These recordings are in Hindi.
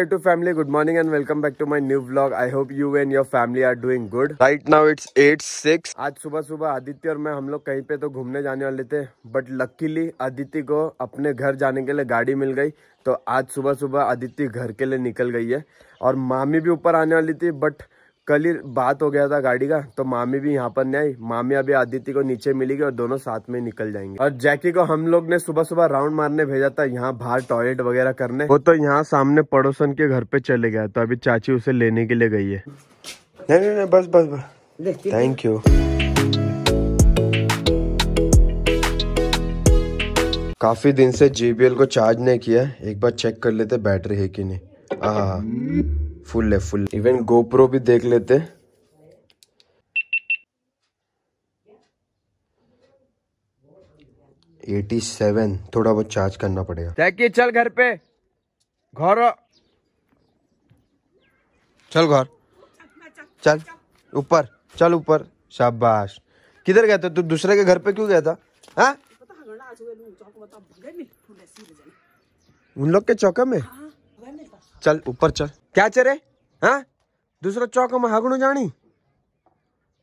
YouTube family. Good morning and welcome back to my new vlog. I hope you and your family are doing good. Right now it's 8 6. आज सुबह सुबह आदित्य और मैं हम लोग कहीं पे तो घूमने जाने वाले थे बट लकीली आदित्य को अपने घर जाने के लिए गाड़ी मिल गई तो आज सुबह सुबह आदित्य घर के लिए निकल गई है और मामी भी ऊपर आने वाली थी बट कल ही बात हो गया था गाड़ी का तो मामी भी यहाँ पर नहीं आई। मामी अभी आदित्य को नीचे मिलेगी और दोनों साथ में निकल जाएँगे। और जैकी को हम लोग ने सुबह सुबह राउंड मारने भेजा था यहाँ बाहर टॉयलेट वगैरह करने। वो तो यहाँ सामने पड़ोसन के घर पे चले गया तो अभी चाची उसे लेने के लिए गई है। नहीं नहीं नहीं बस बस बस। थैंक यू काफ़ी दिन से JBL को चार्ज नहीं किया एक बार चेक कर लेते बैटरी है कि नहीं। हाँ फुल है फुल। इवन गोप्रो भी देख लेते। एटी सेवन थोड़ा बहुत चार्ज करना पड़ेगा। जैकी चल घर पे। घर चल घर। चल ऊपर चल ऊपर। शाबाश। किधर गया था? तू दूसरे के घर पे क्यों गया था? हाँ? उन लोग के चौका में? चल ऊपर चल। क्या चरे हाँ? दूसरा चौका में हगणु जानी?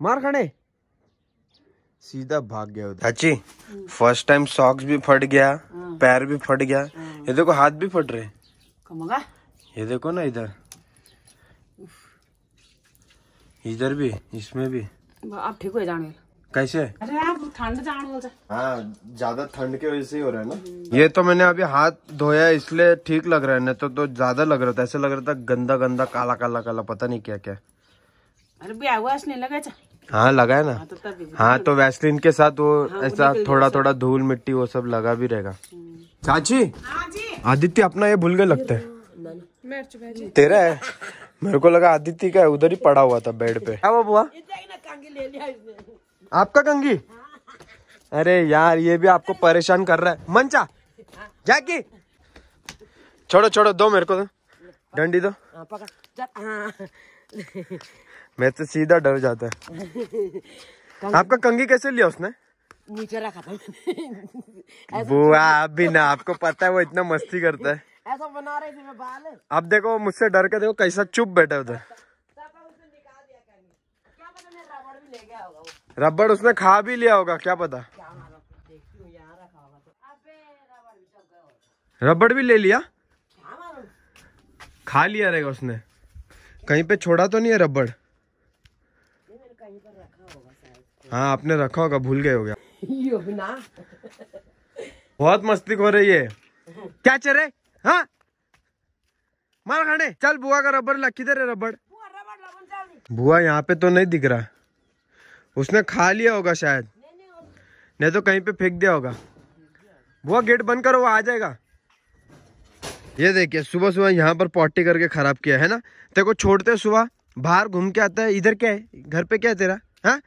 मार खाने? सीधा भाग गया उधर। चाची फ़र्स्ट टाइम सॉक्स भी फट गया पैर भी फट गया। ये देखो हाथ भी फट रहे। ये देखो ना इधर। इधर भी इसमें भी। आप ठीक हो जाने। कैसे? अरे ठंड जाने बोल हाँ ज़्यादा ठंड के वजह से ही हो रहा है ना? ये तो मैंने अभी हाथ धोया इसलिए ठीक लग रहा है नहीं तो, तो ज़्यादा लग रहा था ऐसे लग रहा था गंदा गंदा काला काला काला पता नहीं क्या क्या। अरे नहीं लगा हाँ? लगा है ना? तो हाँ तो वैसलिन के साथ वो ऐसा थोड़ा थोड़ा धूल मिट्टी वो सब लगा भी रहेगा। चाची? आदित्य अपना ये भूल गए लगता है। तेरा है? मेरे को लगा आदित्य का है उधर ही पड़ा हुआ था बेड पे। क्या हुआ बुआ? आपका कंगी? अरे यार ये भी आपको परेशान कर रहा है। मंचा जैकी। छोड़ो छोड़ो दो मेरे को डंडी दो। हाँ, पकड़। हाँ। मैं तो सीधा डर जाता है। आपका कंगी कैसे लिया उसने? नीचे रखा था। बुआ अभी ना आपको पता है वो इतना मस्ती करता है। ऐसा बना रहे थे मैं बाल। अब देखो मुझसे डर के देखो कैसा चुप बैठा उधर। रबड़ उसने खा भी लिया होगा क्या पता क्या मालूम देखती हूँ यहाँ रखा होगा तो अबे रबड़ भी चल गया होगा। रबड़ भी ले लिया? खा लिया रहेगा उसने। कहीं पे छोड़ा तो नहीं है रबड़? हाँ आपने रखा होगा भूल गए हो गया बहुत मस्ती हो रही है। क्या चरे हाँ? मार खाने। चल बुआ का रबड़ ला किधर है रबड़? चल बुआ यहाँ पे तो नहीं दिख रहा। उसने खा लिया होगा शायद। नहीं तो कहीं पे फेंक दिया होगा। बुआ गेट बंद करो वो आ जाएगा। ये देखिए सुबह सुबह यहाँ पर पॉटी करके खराब किया है ना? तेरे को छोड़ते हैं सुबह? बाहर घूम के आता है? इधर क्या है? घर पे क्या है तेरा? हाँ?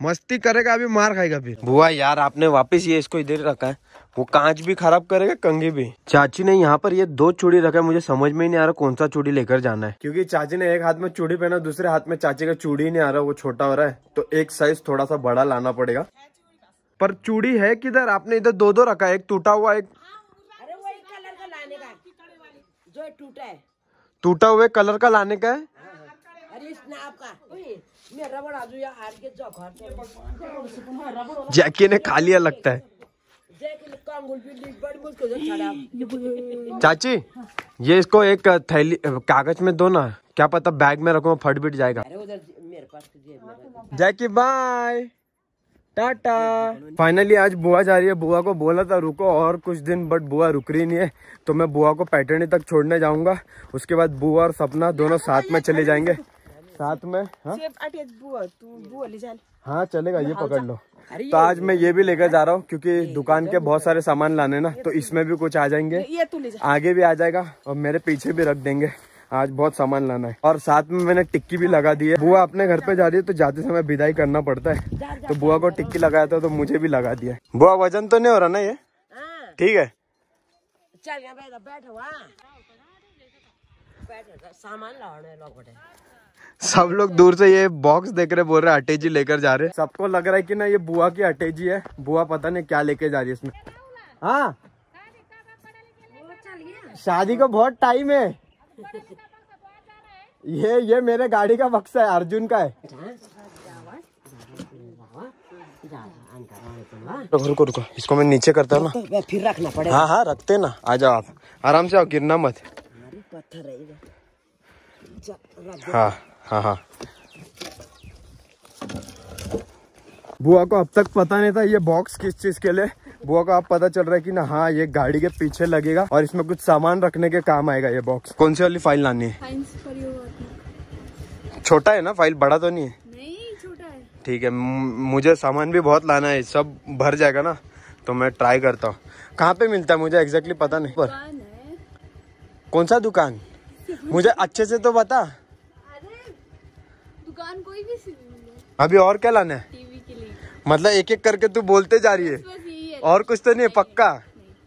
मस्ती करेगा अभी मार खाएगा फिर। बुआ यार आपने वापस ये इसको इधर रखा है। वो कांच भी खराब करेगा कंगी भी। चाची ने यहाँ पर ये दो चूड़ी रखा है मुझे समझ में ही नहीं आ रहा कौन सा चूड़ी लेकर जाना है। क्योंकि चाची ने एक हाथ में चूड़ी पहना दूसरे हाथ में चाची का चूड़ी नहीं आ रहा वो छोटा हो रहा है। तो एक साइज़ थोड़ा सा बड़ा लाना पड़ेगा। पर चूड़ी है किधर? आपने इधर दो दो रखा है एक टूटा हुआ एक अरे वही कलर का लाने का। जो टूटा है। टूटा हुए कलर का लाने का है? जैकी ने खा लिया लगता है। चाची ये इसको एक थैली कागज़ में दो ना। क्या पता बैग में रखो फट बिट जाएगा। तो। जैकी बाय टाटा। फाइनली आज बुआ जा रही है। बुआ को बोला था रुको और कुछ दिन बट बुआ रुक रही नहीं है। तो मैं बुआ को पैटर्नी तक छोड़ने जाऊँगा। उसके बाद बुआ और सपना दोनों साथ में चले जाएँगे। साथ में हाँ? तू हाँ चलेगा ये पकड़ लो। तो आज मैं ये भी लेकर जा रहा हूँ क्योंकि दुकान के बहुत सारे सामान लाने ना तो इसमें भी कुछ आ जाएँगे। ये तू ले जा। आगे भी आ जाएगा और मेरे पीछे भी रख देंगे। आज बहुत सामान लाना है। और साथ में मैंने टिक्की भी लगा दी है। बुआ अपने घर पे जा रही है तो जाते समय विदाई करना पड़ता है। तो बुआ को टिक्की लगाया था तो मुझे भी लगा दिया बुआ वज़न तो नहीं हो रहा ना ये? हाँ। ठीक है। लोग बटे सब लोग दूर से ये बॉक्स देख रहे बोल रहे अटेजी लेकर जा रहे सबको लग रहा है कि ना ये बुआ की अटेजी है। बुआ पता नहीं क्या लेके जा रही है इसमें। हाँ। शादी को बहुत टाइम है। ये ये मेरे गाड़ी का बक्सा है अर्जुन का है। रुको रुको रुको इसको मैं नीचे करता हूँ ना। फिर रखना पड़ेगा। हाँ हाँ रखते ना। आ जाओ आप। आराम से आओ गिरना मत। है। हाँ हाँ हाँ। बुआ को अब तक पता नहीं था ये बॉक्स किस चीज़ के लिए। बुआ को अब पता चल रहा है कि ना हाँ ये गाड़ी के पीछे लगेगा और इसमें कुछ सामान रखने के काम आएगा ये बॉक्स कौन सी वाली फ़ाइल लानी है? छोटा है ना फ़ाइल बड़ा तो नहीं है? ठीक है मुझे सामान भी बहुत लाना है सब भर जाएगा ना तो मैं ट्राई करता हूँ। कहाँ पे मिलता है मुझे एग्जैक्टली पता नहीं पर कौन सा दुकान? मुझे अच्छे से तो बता। अरे दुकान कोई भी अभी और क्या लाना है? टीवी के लिए। मतलब एक एक करके तू बोलते जा रही है। और कुछ तो नहीं पक्का।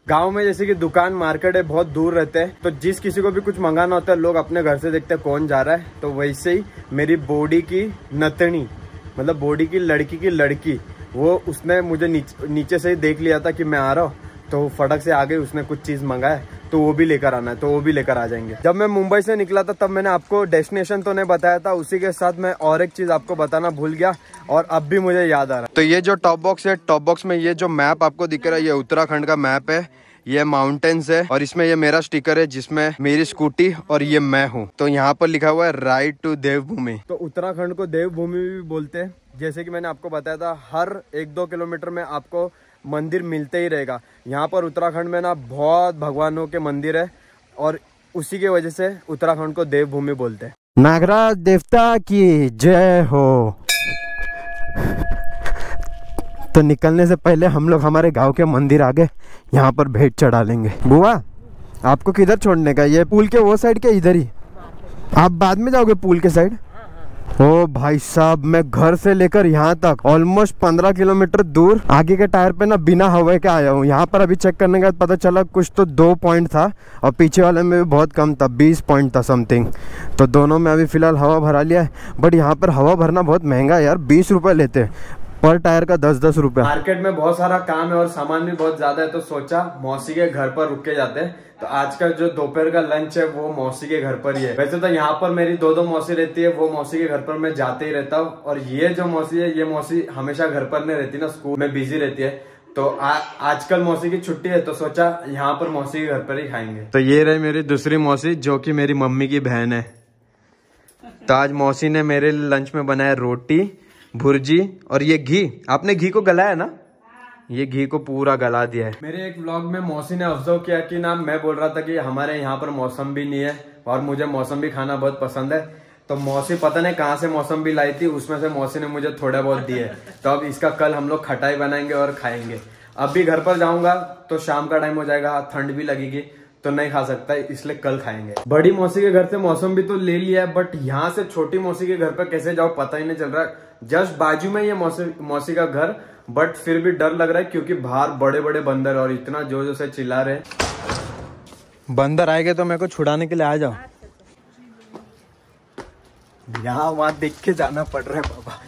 गाँव में जैसे कि दुकान मार्केट है बहुत दूर रहते हैं। तो जिस किसी को भी कुछ मंगाना होता है लोग अपने घर से देखते हैं कौन जा रहा है। तो वैसे ही मेरी बॉडी की नतनी मतलब बॉडी की लड़की की लड़की वो उसने मुझे नीच, नीचे से ही देख लिया था कि मैं आ रहा हूँ। तो फटक से आगे उसने कुछ चीज़ मंगाया। तो वो भी लेकर आना है तो वो भी लेकर आ जाएँगे। जब मैं मुंबई से निकला था तब मैंने आपको डेस्टिनेशन तो नहीं बताया था उसी के साथ मैं और एक चीज़ आपको बताना भूल गया और अब भी मुझे याद आ रहा है। तो ये जो टॉप बॉक्स है टॉप बॉक्स में ये जो मैप आपको दिख रहा है ये उत्तराखंड का मैप है ये माउंटेन्स है और इसमें ये मेरा स्टिकर है जिसमें मेरी स्कूटी और ये मैं हूँ। तो यहाँ पर लिखा हुआ है राइट टू देवभूमि तो उत्तराखंड को देवभूमि भी बोलते हैं। जैसे कि मैंने आपको बताया था हर एक दो किलोमीटर में आपको मंदिर मिलते ही रहेगा। यहाँ पर उत्तराखंड में ना बहुत भगवानों के मंदिर है और उसी के वजह से उत्तराखंड को देवभूमि बोलते हैं। नागराज देवता की जय हो। तो निकलने से पहले हम लोग हमारे गाँव के मंदिर आगे यहाँ पर भेंट चढ़ा लेंगे। बुआ, आपको किधर छोड़ने का ये पुल के वो साइड के इधर ही? आप बाद में जाओगे पुल के साइड ओ भाई साहब, मैं घर से लेकर यहाँ तक ऑलमोस्ट पंद्रह किलोमीटर दूर आगे के टायर पे ना बिना हवा के आया हूँ। यहाँ पर अभी चेक करने का पता चला कुछ तो दो पॉइंट था और पीछे वाले में भी बहुत कम था, बीस पॉइंट था समथिंग तो दोनों में अभी फ़िलहाल हवा भरा लिया है बट यहाँ पर हवा भरना बहुत महँगा है यार, बीस रुपये लेते हैं। पर टायर का दस दस रुपए मार्केट में बहुत सारा काम है और सामान भी बहुत ज़्यादा है तो सोचा मौसी के घर पर रुक के जाते हैं। तो आज का जो दोपहर का लंच है वो मौसी के घर पर ही है। वैसे तो यहाँ पर मेरी दो दो मौसी रहती है वो मौसी के घर पर मैं जाते ही रहता हूँ। और ये जो मौसी है ये मौसी हमेशा घर पर नहीं रहती ना स्कूल में बिज़ी रहती है। तो आजकल मौसी की छुट्टी है तो सोचा यहाँ पर मौसी के घर पर ही खाएँगे। तो ये रही मेरी दूसरी मौसी जो कि मेरी मम्मी की बहन है। तो आज मौसी ने मेरे लंच में बनाया रोटी भुर्जी और ये घी। आपने घी को गलाया ना? ये घी को पूरा गला दिया है। मेरे एक व्लॉग में मौसी ने ऑब्ज़र्व किया कि ना मैं बोल रहा था कि हमारे यहाँ पर मौसम भी नहीं है और मुझे मौसम भी खाना बहुत पसंद है। तो मौसी पता नहीं कहाँ से मौसम भी लाई थी, उसमें से मौसी ने मुझे थोड़ा बहुत दिए तो अब इसका कल हम लोग खटाई बनाएँगे और खाएँगे। अब भी घर पर जाऊँगा तो शाम का टाइम हो जाएगा, ठंड भी लगेगी। तो नहीं खा सकता, इसलिए कल खाएँगे। बड़ी मौसी के घर से मौसम भी तो ले लिया है बट यहाँ से छोटी मौसी के घर पर कैसे जाओ पता ही नहीं चल रहा। जस्ट बाजू में ये मौसी मौसी का घर बट फिर भी डर लग रहा है क्योंकि बाहर बड़े बड़े बंदर और इतना ज़ोर ज़ोर से चिल्ला रहे बंदर आएँगे तो मेरे को छुड़ाने के लिए आ जाओ। यहाँ वहाँ देख के जाना पड़ रहा है बाबा।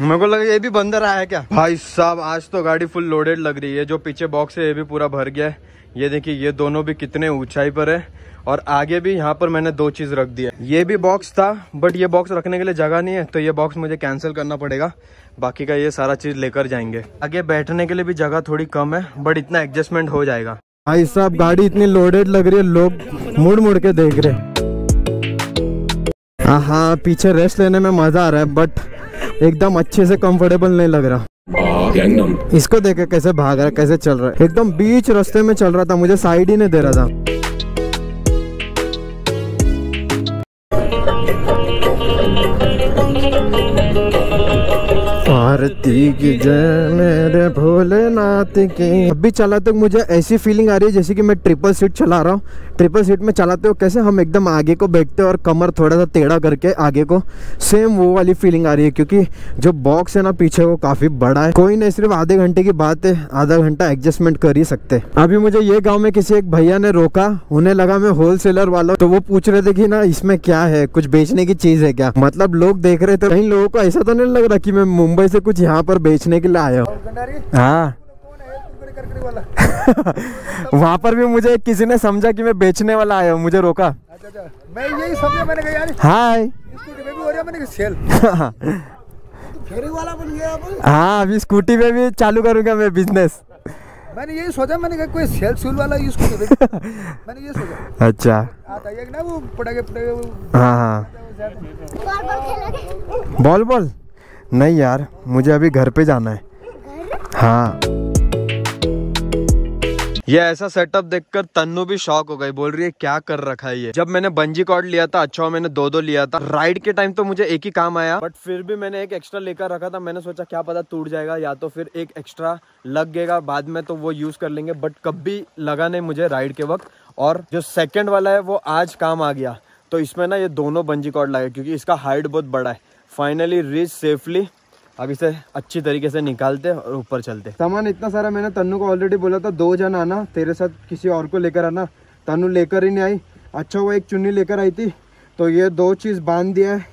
मेरे को लगा ये भी बंदर आया क्या? भाई साहब आज तो गाड़ी फुल लोडेड लग रही है। जो पीछे बॉक्स है ये भी पूरा भर गया है। ये देखिए ये दोनों भी कितने ऊंचाई पर है। और आगे भी यहाँ पर मैंने दो चीज़ रख दिया ये भी बॉक्स था बट ये बॉक्स रखने के लिए जगह नहीं है तो ये बॉक्स मुझे कैंसिल करना पड़ेगा। बाकी का ये सारा चीज़ लेकर जाएँगे। आगे बैठने के लिए भी जगह थोड़ी कम है बट इतना एडजस्टमेंट हो जाएगा। भाई साहब गाड़ी इतनी लोडेड लग रही है लोग मुड़ मुड़ के देख रहे हाँ। हाँ पीछे रेस्ट लेने में मज़ा आ रहा है बट एकदम अच्छे से कंफर्टेबल नहीं लग रहा। इसको देखे कैसे भाग रहा है, कैसे चल रहा है। एकदम बीच रास्ते में चल रहा था, मुझे साइड ही नहीं दे रहा था। आरती की जय मेरे भोलेनाथ की। अभी चला तो मुझे ऐसी फीलिंग आ रही है जैसे कि मैं ट्रिपल सीट चला रहा हूँ। ट्रिपल सीट में चलाते हो कैसे हम एकदम आगे को बैठते हो और कमर थोड़ा सा टेढ़ा करके आगे को सेम वो वाली फीलिंग आ रही है क्योंकि जो बॉक्स है ना पीछे वो काफ़ी बड़ा है। कोई नहीं सिर्फ़ आधे घंटे की बात है आधा घंटा एडजस्टमेंट कर ही सकते अभी मुझे ये गाँव में किसी एक भैया ने रोका उन्हें लगा मैं होलसेलर वाला तो वो पूछ रहे थे कि ना इसमें क्या है कुछ बेचने की चीज़ है क्या? मतलब लोग देख रहे थे कहीं लोगों को ऐसा तो नहीं लग रहा कि मैं मुंबई से कुछ यहाँ पर बेचने के लिए आया हूँ। हाँ। वहाँ पर भी मुझे किसी ने समझा कि मैं बेचने वाला आया हूँ मुझे रोका। अच्छा अच्छा। मैं यही समझा मैंने कहा यार हाय। स्कूटी पे भी हो रहा मैंने कहा सेल फेरी वाला बन गया हाँ अभी स्कूटी पे भी चालू करूँगा मैं बिज़नेस मैंने यही सोचा मैंने कहा कोई सेल सूल वाला यूज़ स्कूटी मैंने ये सोचा। अच्छा। आता है ना वो पटाखे पटाखे वो हाँ हाँ। बॉल बॉल नहीं यार मुझे अभी घर पे जाना है। हाँ। ये ऐसा सेटअप देखकर तन्नू भी शॉक हो गई, बोल रही है, क्या कर रखा है ये? जब मैंने बंजी कॉर्ड लिया था अच्छा मैंने दो दो लिया था। राइड के टाइम तो मुझे एक ही काम आया बट फिर भी मैंने एक एक्स्ट्रा लेकर रखा था। मैंने सोचा, क्या पता टूट जाएगा या तो फिर एक एक्स्ट्रा लग गएगा, बाद में तो वो यूज़ कर लेंगे। बट कभी लगा नहीं मुझे राइड के वक्त। और जो सेकेंड वाला है, वो आज काम आ गया। तो इसमें ना ये दोनों बंजी कॉर्ड लगे, क्योंकि इसका हाइट बहुत बड़ा है। फाइनली रीच सेफली अब इसे अच्छी तरीके से निकालते और ऊपर चलते सामान इतना सारा मैंने तन्नू को ऑलरेडी बोला था, दो जन आना, तेरे साथ किसी और को लेकर आना। तन्नू लेकर ही नहीं आई। अच्छा वो एक चुन्नी लेकर आई थी। तो ये दो चीज़ बाँध दिया है।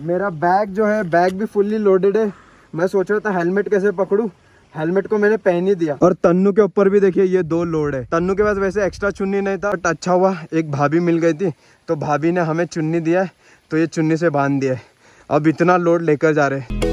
मेरा बैग जो है, बैग भी फुल्ली लोडेड है। मैं सोच रहा था हेलमेट कैसे पकड़ूं? हेलमेट को मैंने पहन ही दिया। और तन्नू के ऊपर भी देखिए, ये दो लोड है। तन्नू के पास वैसे एक्स्ट्रा चुन्नी नहीं था बट अच्छा हुआ, एक भाभी मिल गई थी। तो भाभी ने हमें चुन्नी दिया है तो ये चुन्नी से बाँध दिया है। अब इतना लोड लेकर जा रहे हैं।